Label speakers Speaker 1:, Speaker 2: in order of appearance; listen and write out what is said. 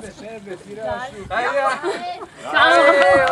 Speaker 1: Su. Ciao.